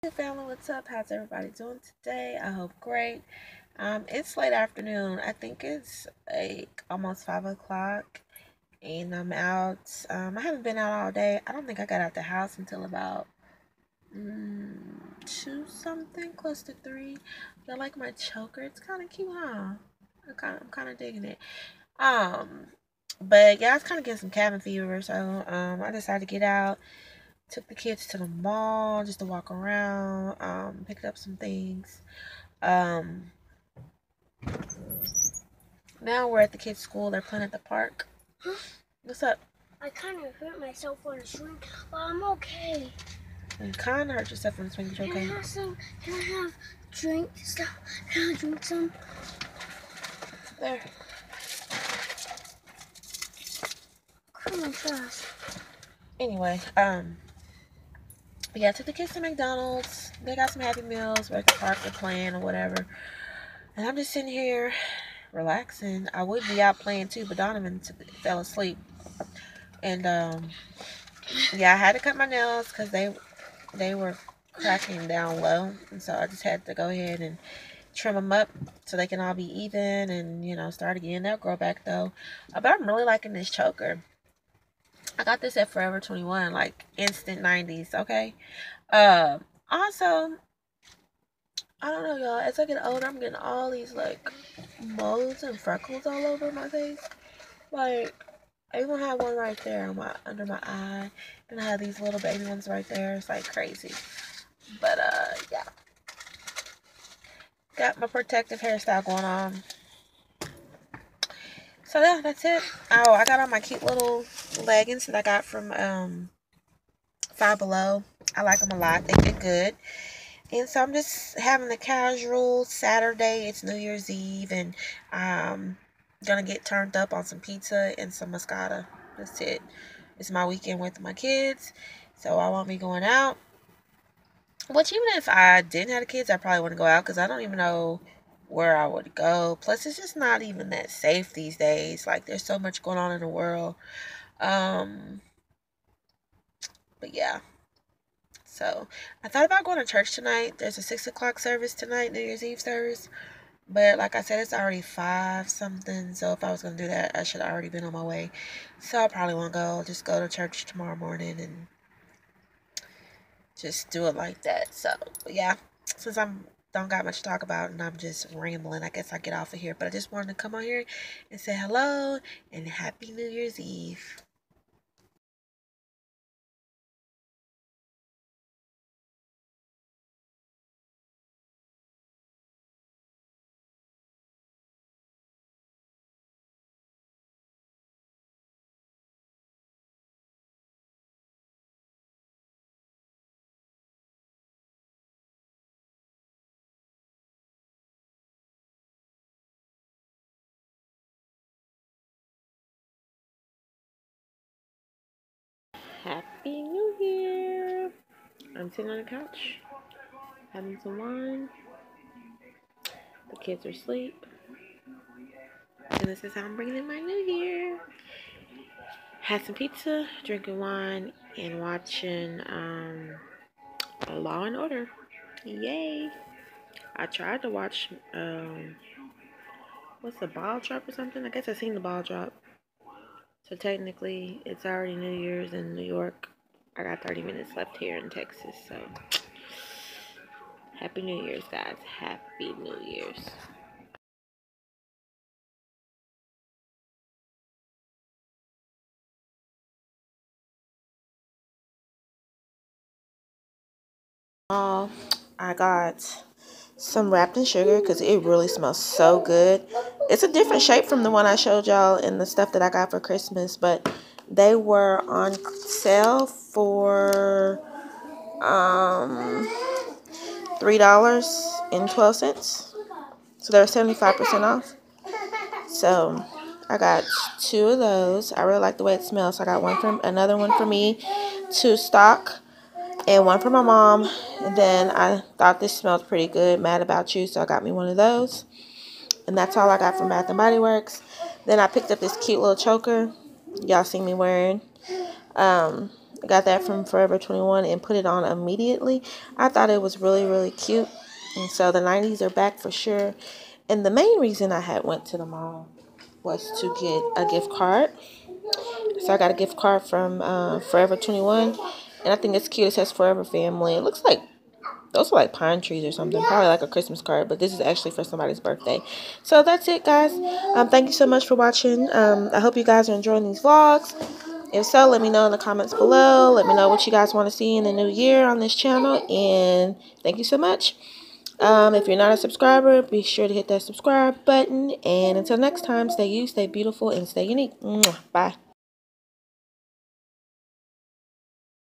Hey family, what's up? How's everybody doing today? I hope great. Um, it's late afternoon. I think it's like almost five o'clock, and I'm out. Um, I haven't been out all day. I don't think I got out the house until about mm, two something, close to three. I like my choker. It's kind of cute, huh? I kind I'm kind of digging it. Um, but yeah, I was kind of getting some cabin fever, so um, I decided to get out took the kids to the mall just to walk around, um, picked up some things. Um, now we're at the kids' school. They're playing at the park. Huh? What's up? I kind of hurt myself on the swing, but I'm okay. You kind of hurt yourself on the swing, but you're okay. Can I have some? Can I have drink stuff? Can I drink some? There. Come on, fast. Anyway, um, yeah, I took the kids to McDonald's. They got some Happy Meals. We're at the park, they're playing or whatever. And I'm just sitting here relaxing. I would be out playing too, but Donovan fell asleep. And um, yeah, I had to cut my nails because they they were cracking down low, and so I just had to go ahead and trim them up so they can all be even and you know start again. They'll grow back though. But I'm really liking this choker. I got this at Forever 21, like instant 90s, okay? Um, also, I don't know, y'all. As I get older, I'm getting all these, like, moles and freckles all over my face. Like, I even have one right there on my under my eye. And I have these little baby ones right there. It's, like, crazy. But, uh, yeah. Got my protective hairstyle going on. So yeah, that's it. Oh, I got on my cute little leggings that I got from um Five Below. I like them a lot. They fit good. And so I'm just having a casual Saturday. It's New Year's Eve, and um, gonna get turned up on some pizza and some Moscato. That's it. It's my weekend with my kids, so I won't be going out. Which even if I didn't have the kids, I probably wouldn't go out because I don't even know where I would go. Plus, it's just not even that safe these days. Like, there's so much going on in the world. Um, but yeah. So, I thought about going to church tonight. There's a 6 o'clock service tonight, New Year's Eve service. But like I said, it's already 5 something. So, if I was to do that, I should have already been on my way. So, I probably won't go. I'll just go to church tomorrow morning and just do it like that. So, yeah. Since I'm don't got much to talk about and I'm just rambling. I guess I get off of here. But I just wanted to come on here and say hello and happy New Year's Eve. Happy New Year! I'm sitting on the couch having some wine. The kids are asleep. And this is how I'm bringing in my new year. Had some pizza, drinking wine, and watching um, Law and Order. Yay! I tried to watch, um, what's the ball drop or something? I guess I seen the ball drop. So technically, it's already New Year's in New York. I got 30 minutes left here in Texas, so Happy New Year's, guys. Happy New Year's. Oh, I got some wrapped in sugar because it really smells so good. It's a different shape from the one I showed y'all in the stuff that I got for Christmas, but they were on sale for um $3.12. So they're 75% off. So I got two of those. I really like the way it smells. So I got one from another one for me to stock and one for my mom. And then I thought this smelled pretty good, Mad About You, so I got me one of those. And that's all I got from Bath & Body Works. Then I picked up this cute little choker. Y'all see me wearing. Um, I got that from Forever 21 and put it on immediately. I thought it was really, really cute. And so the 90s are back for sure. And the main reason I had went to the mall was to get a gift card. So I got a gift card from uh, Forever 21. And I think it's cute. It says Forever Family. It looks like those are like pine trees or something. Probably like a christmas card but this is actually for somebody's birthday. So that's it guys. Um, thank you so much for watching. Um, i hope you guys are enjoying these vlogs. If so let me know in the comments below. Let me know what you guys want to see in the new year on this channel and thank you so much. Um, if you're not a subscriber be sure to hit that subscribe button and until next time stay you stay beautiful and stay unique. Bye